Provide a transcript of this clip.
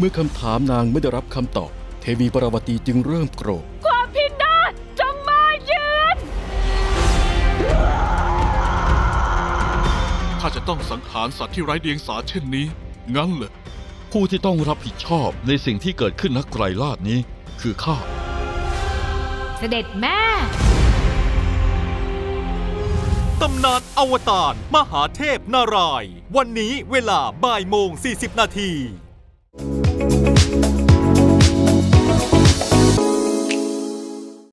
เมื่อคำถามนางไม่ได้รับคำตอบ เทวีปราวตีจึงเริ่มโกรธ ความพินาศจงมาเยือนข้าจะต้องสังหารสัตว์ที่ไร้เดียงสาเช่นนี้ งั้นเหรอผู้ที่ต้องรับผิดชอบในสิ่งที่เกิดขึ้นนักไกรลาดนี้ คือข้า เสด็จแม่ ตำนานอวตารมหาเทพนารายณ์วันนี้เวลาบ่ายโมง40 นาที Thank you.